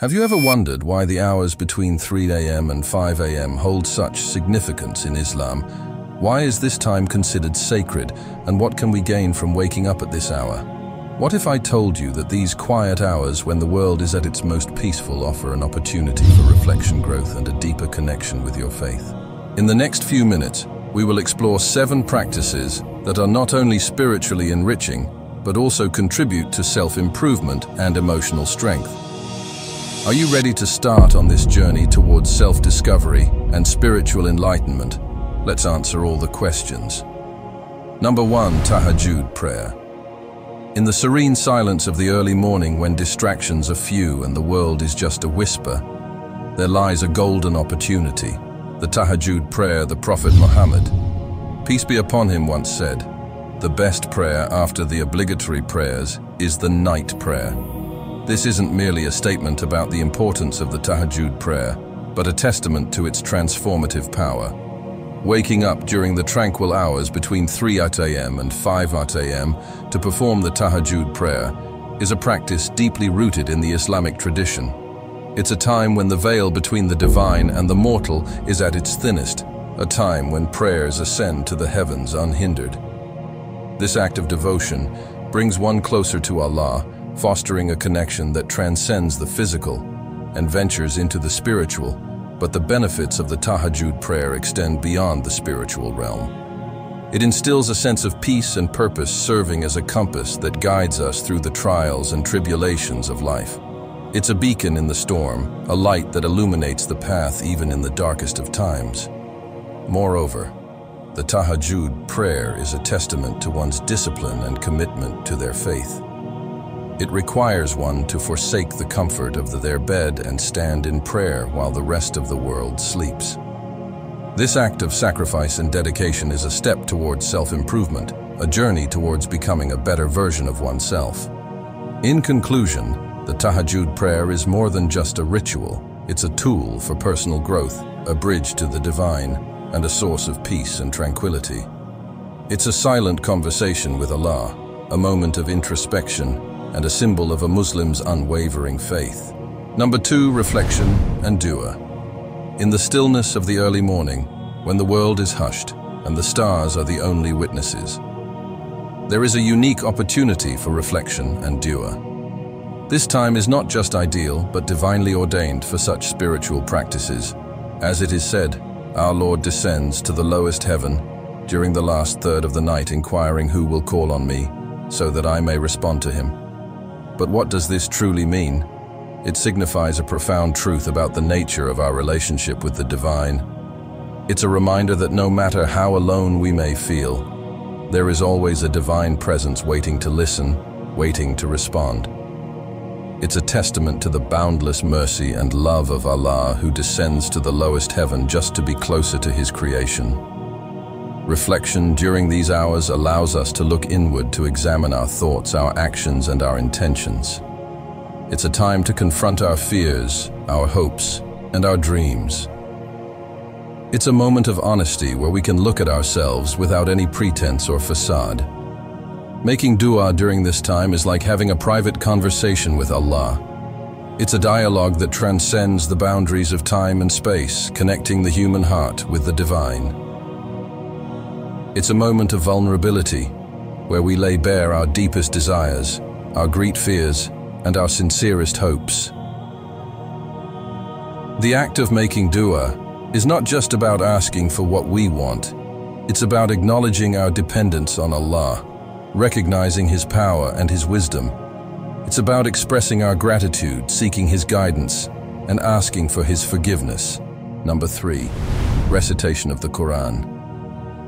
Have you ever wondered why the hours between 3 a.m. and 5 a.m. hold such significance in Islam? Why is this time considered sacred, and what can we gain from waking up at this hour? What if I told you that these quiet hours when the world is at its most peaceful offer an opportunity for reflection growth and a deeper connection with your faith? In the next few minutes, we will explore seven practices that are not only spiritually enriching, but also contribute to self-improvement and emotional strength. Are you ready to start on this journey towards self-discovery and spiritual enlightenment? Let's answer all the questions. Number one, Tahajjud prayer. In the serene silence of the early morning when distractions are few and the world is just a whisper, there lies a golden opportunity, the Tahajjud prayer the Prophet Muhammad, peace be upon him, once said, the best prayer after the obligatory prayers is the night prayer. This isn't merely a statement about the importance of the Tahajjud prayer, but a testament to its transformative power. Waking up during the tranquil hours between 3 a.m. and 5 a.m. to perform the Tahajjud prayer is a practice deeply rooted in the Islamic tradition. It's a time when the veil between the divine and the mortal is at its thinnest, a time when prayers ascend to the heavens unhindered. This act of devotion brings one closer to Allah, fostering a connection that transcends the physical and ventures into the spiritual, but the benefits of the tahajjud prayer extend beyond the spiritual realm. It instills a sense of peace and purpose serving as a compass that guides us through the trials and tribulations of life. It's a beacon in the storm, a light that illuminates the path even in the darkest of times. Moreover, the tahajjud prayer is a testament to one's discipline and commitment to their faith. It requires one to forsake the comfort of the, their bed and stand in prayer while the rest of the world sleeps. This act of sacrifice and dedication is a step towards self-improvement, a journey towards becoming a better version of oneself. In conclusion, the tahajjud prayer is more than just a ritual. It's a tool for personal growth, a bridge to the divine, and a source of peace and tranquility. It's a silent conversation with Allah, a moment of introspection, and a symbol of a Muslim's unwavering faith. Number two, reflection and dua. In the stillness of the early morning, when the world is hushed and the stars are the only witnesses, there is a unique opportunity for reflection and dua. This time is not just ideal, but divinely ordained for such spiritual practices. As it is said, our Lord descends to the lowest heaven during the last third of the night inquiring who will call on me so that I may respond to him. But what does this truly mean? It signifies a profound truth about the nature of our relationship with the divine. It's a reminder that no matter how alone we may feel, there is always a divine presence waiting to listen, waiting to respond. It's a testament to the boundless mercy and love of Allah who descends to the lowest heaven just to be closer to His creation. Reflection during these hours allows us to look inward to examine our thoughts, our actions and our intentions. It's a time to confront our fears, our hopes and our dreams. It's a moment of honesty where we can look at ourselves without any pretense or facade. Making dua during this time is like having a private conversation with Allah. It's a dialogue that transcends the boundaries of time and space, connecting the human heart with the divine. It's a moment of vulnerability, where we lay bare our deepest desires, our great fears, and our sincerest hopes. The act of making dua is not just about asking for what we want, it's about acknowledging our dependence on Allah recognizing His power and His wisdom. It's about expressing our gratitude, seeking His guidance, and asking for His forgiveness. Number three, recitation of the Quran.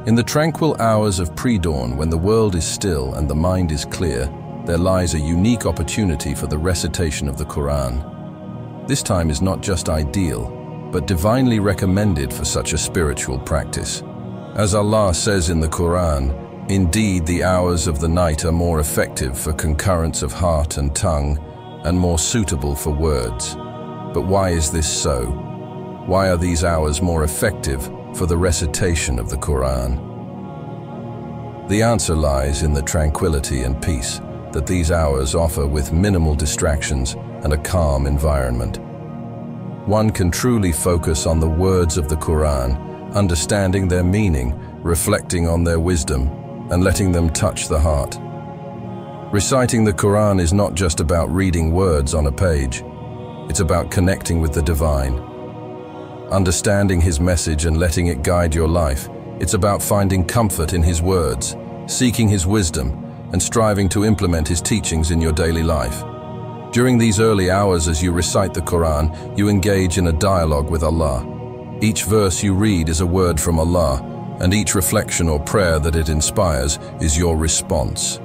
In the tranquil hours of pre-dawn when the world is still and the mind is clear, there lies a unique opportunity for the recitation of the Quran. This time is not just ideal, but divinely recommended for such a spiritual practice. As Allah says in the Quran, Indeed, the hours of the night are more effective for concurrence of heart and tongue and more suitable for words. But why is this so? Why are these hours more effective for the recitation of the Quran? The answer lies in the tranquility and peace that these hours offer with minimal distractions and a calm environment. One can truly focus on the words of the Quran, understanding their meaning, reflecting on their wisdom, and letting them touch the heart. Reciting the Quran is not just about reading words on a page. It's about connecting with the divine. Understanding his message and letting it guide your life. It's about finding comfort in his words, seeking his wisdom, and striving to implement his teachings in your daily life. During these early hours as you recite the Quran, you engage in a dialogue with Allah. Each verse you read is a word from Allah, and each reflection or prayer that it inspires is your response.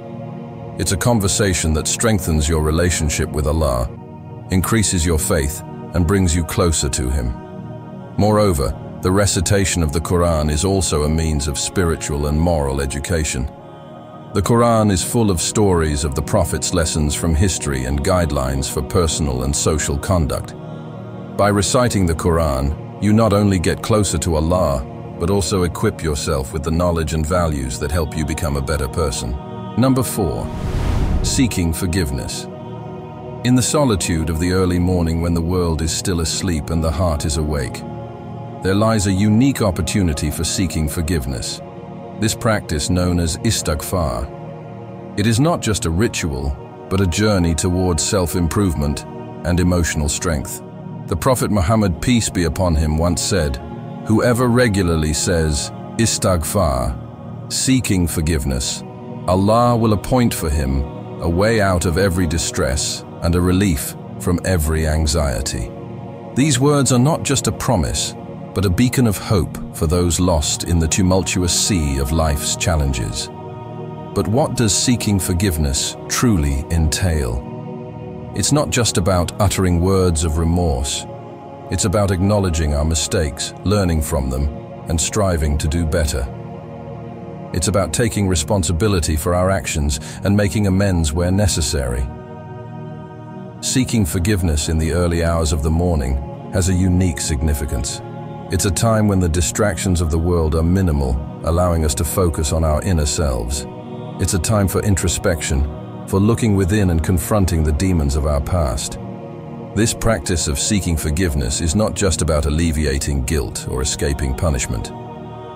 It's a conversation that strengthens your relationship with Allah, increases your faith, and brings you closer to Him. Moreover, the recitation of the Quran is also a means of spiritual and moral education. The Quran is full of stories of the Prophet's lessons from history and guidelines for personal and social conduct. By reciting the Quran, you not only get closer to Allah, but also equip yourself with the knowledge and values that help you become a better person. Number four, seeking forgiveness. In the solitude of the early morning when the world is still asleep and the heart is awake, there lies a unique opportunity for seeking forgiveness. This practice known as istighfar. It is not just a ritual, but a journey towards self-improvement and emotional strength. The Prophet Muhammad, peace be upon him, once said, Whoever regularly says, istighfar, seeking forgiveness, Allah will appoint for him a way out of every distress and a relief from every anxiety. These words are not just a promise, but a beacon of hope for those lost in the tumultuous sea of life's challenges. But what does seeking forgiveness truly entail? It's not just about uttering words of remorse. It's about acknowledging our mistakes, learning from them, and striving to do better. It's about taking responsibility for our actions and making amends where necessary. Seeking forgiveness in the early hours of the morning has a unique significance. It's a time when the distractions of the world are minimal, allowing us to focus on our inner selves. It's a time for introspection, for looking within and confronting the demons of our past. This practice of seeking forgiveness is not just about alleviating guilt or escaping punishment.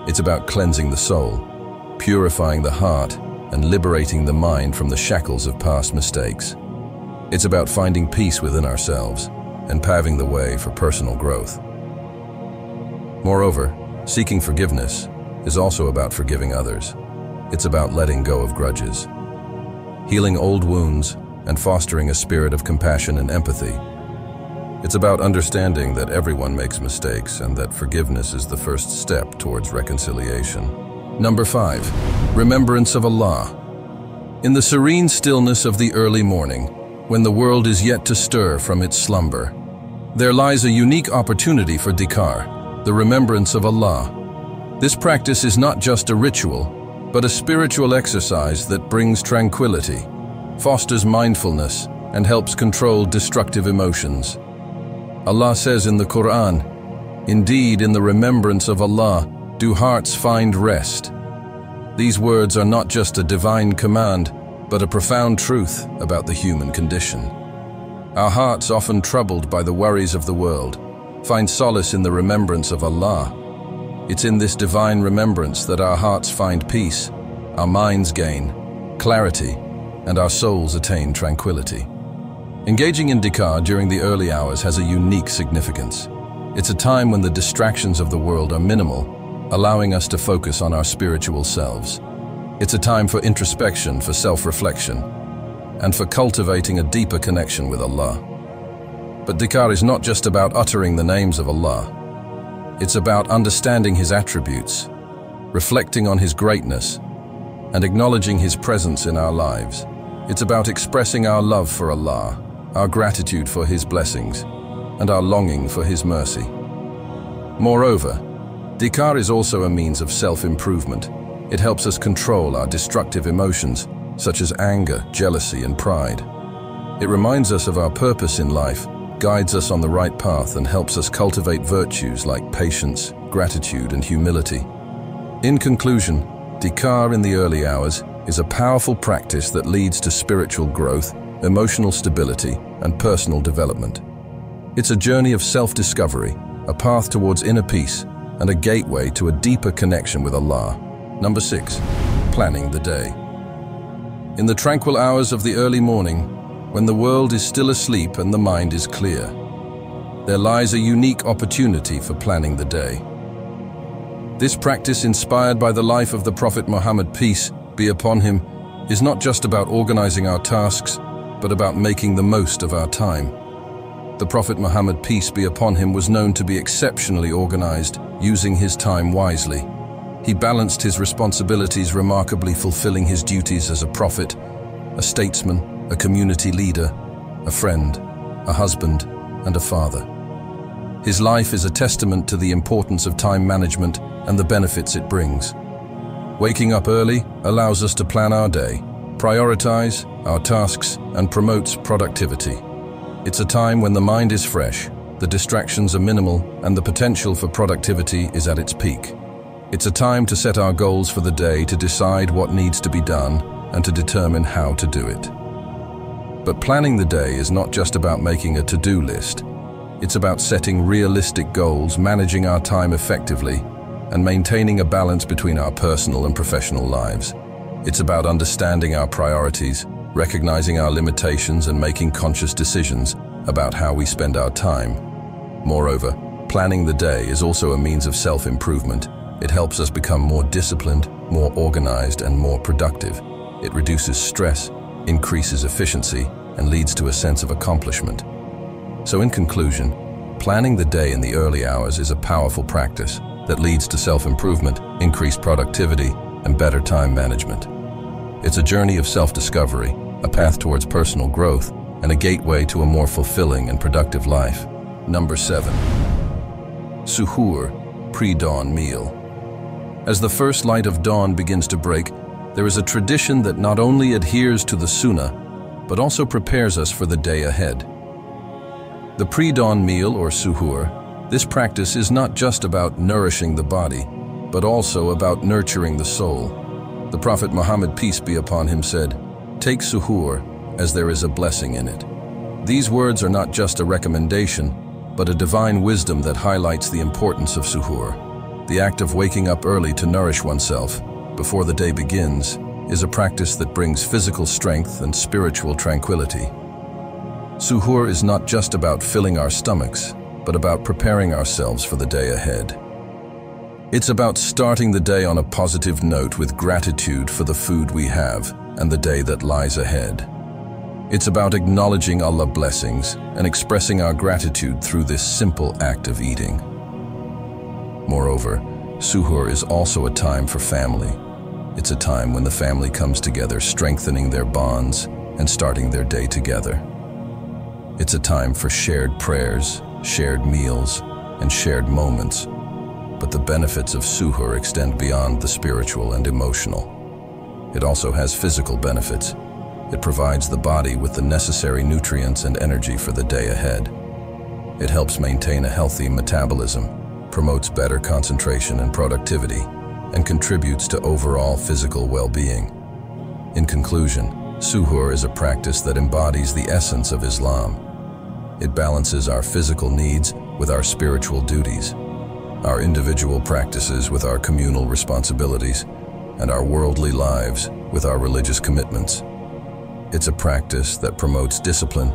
It's about cleansing the soul, purifying the heart, and liberating the mind from the shackles of past mistakes. It's about finding peace within ourselves and paving the way for personal growth. Moreover, seeking forgiveness is also about forgiving others. It's about letting go of grudges, healing old wounds, and fostering a spirit of compassion and empathy. It's about understanding that everyone makes mistakes and that forgiveness is the first step towards reconciliation. Number 5. Remembrance of Allah. In the serene stillness of the early morning, when the world is yet to stir from its slumber, there lies a unique opportunity for dhikr, the remembrance of Allah. This practice is not just a ritual, but a spiritual exercise that brings tranquility, fosters mindfulness, and helps control destructive emotions. Allah says in the Quran, Indeed, in the remembrance of Allah, do hearts find rest. These words are not just a divine command, but a profound truth about the human condition. Our hearts, often troubled by the worries of the world, find solace in the remembrance of Allah. It's in this divine remembrance that our hearts find peace, our minds gain clarity, and our souls attain tranquility. Engaging in dhikr during the early hours has a unique significance. It's a time when the distractions of the world are minimal, allowing us to focus on our spiritual selves. It's a time for introspection, for self-reflection, and for cultivating a deeper connection with Allah. But dhikr is not just about uttering the names of Allah. It's about understanding His attributes, reflecting on His greatness, and acknowledging His presence in our lives. It's about expressing our love for Allah, our gratitude for His blessings, and our longing for His mercy. Moreover, dhikr is also a means of self-improvement. It helps us control our destructive emotions, such as anger, jealousy, and pride. It reminds us of our purpose in life guides us on the right path and helps us cultivate virtues like patience, gratitude, and humility. In conclusion, dhikr in the early hours is a powerful practice that leads to spiritual growth, emotional stability, and personal development. It's a journey of self-discovery, a path towards inner peace, and a gateway to a deeper connection with Allah. Number six, planning the day. In the tranquil hours of the early morning, when the world is still asleep and the mind is clear, there lies a unique opportunity for planning the day. This practice, inspired by the life of the Prophet Muhammad, peace be upon him, is not just about organizing our tasks, but about making the most of our time. The Prophet Muhammad, peace be upon him, was known to be exceptionally organized, using his time wisely. He balanced his responsibilities remarkably fulfilling his duties as a prophet, a statesman, a community leader, a friend, a husband, and a father. His life is a testament to the importance of time management and the benefits it brings. Waking up early allows us to plan our day, prioritize our tasks, and promotes productivity. It's a time when the mind is fresh, the distractions are minimal, and the potential for productivity is at its peak. It's a time to set our goals for the day, to decide what needs to be done, and to determine how to do it. But planning the day is not just about making a to-do list. It's about setting realistic goals, managing our time effectively, and maintaining a balance between our personal and professional lives. It's about understanding our priorities, recognizing our limitations and making conscious decisions about how we spend our time. Moreover, planning the day is also a means of self-improvement. It helps us become more disciplined, more organized, and more productive. It reduces stress, increases efficiency, and leads to a sense of accomplishment. So in conclusion, planning the day in the early hours is a powerful practice that leads to self-improvement, increased productivity, and better time management. It's a journey of self-discovery, a path towards personal growth, and a gateway to a more fulfilling and productive life. Number 7. Suhoor, pre-dawn meal. As the first light of dawn begins to break, there is a tradition that not only adheres to the Sunnah, but also prepares us for the day ahead. The pre-dawn meal, or suhoor, this practice is not just about nourishing the body, but also about nurturing the soul. The Prophet Muhammad, peace be upon him, said, Take suhoor, as there is a blessing in it. These words are not just a recommendation, but a divine wisdom that highlights the importance of suhoor. The act of waking up early to nourish oneself, before the day begins, is a practice that brings physical strength and spiritual tranquility. Suhoor is not just about filling our stomachs, but about preparing ourselves for the day ahead. It's about starting the day on a positive note with gratitude for the food we have and the day that lies ahead. It's about acknowledging Allah's blessings and expressing our gratitude through this simple act of eating. Moreover, Suhoor is also a time for family. It's a time when the family comes together, strengthening their bonds and starting their day together. It's a time for shared prayers, shared meals, and shared moments but the benefits of suhoor extend beyond the spiritual and emotional. It also has physical benefits. It provides the body with the necessary nutrients and energy for the day ahead. It helps maintain a healthy metabolism, promotes better concentration and productivity, and contributes to overall physical well-being. In conclusion, suhoor is a practice that embodies the essence of Islam. It balances our physical needs with our spiritual duties, our individual practices with our communal responsibilities, and our worldly lives with our religious commitments. It's a practice that promotes discipline,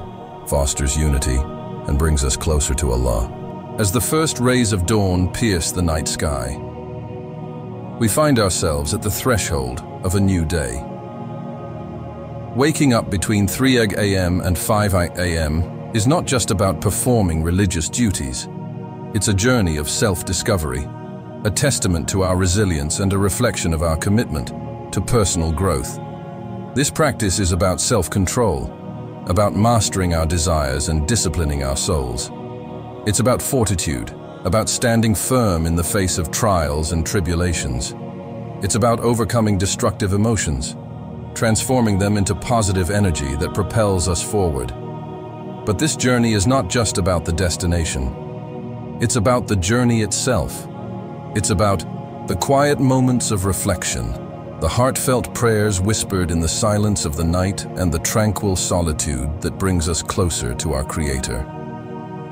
fosters unity, and brings us closer to Allah. As the first rays of dawn pierce the night sky, we find ourselves at the threshold of a new day. Waking up between 3 a.m. and 5 a.m. is not just about performing religious duties. It's a journey of self-discovery, a testament to our resilience and a reflection of our commitment to personal growth. This practice is about self-control, about mastering our desires and disciplining our souls. It's about fortitude, about standing firm in the face of trials and tribulations. It's about overcoming destructive emotions, transforming them into positive energy that propels us forward. But this journey is not just about the destination. It's about the journey itself. It's about the quiet moments of reflection, the heartfelt prayers whispered in the silence of the night and the tranquil solitude that brings us closer to our Creator.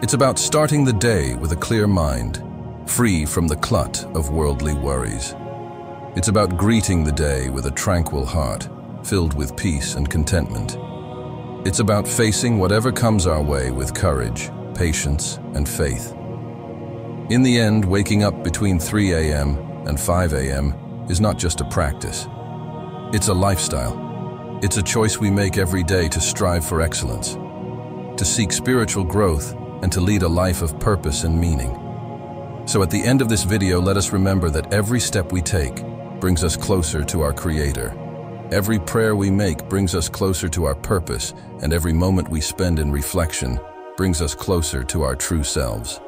It's about starting the day with a clear mind, free from the clut of worldly worries. It's about greeting the day with a tranquil heart, filled with peace and contentment. It's about facing whatever comes our way with courage, patience, and faith. In the end, waking up between 3 a.m. and 5 a.m. is not just a practice. It's a lifestyle. It's a choice we make every day to strive for excellence, to seek spiritual growth, and to lead a life of purpose and meaning. So at the end of this video, let us remember that every step we take brings us closer to our Creator. Every prayer we make brings us closer to our purpose, and every moment we spend in reflection brings us closer to our true selves.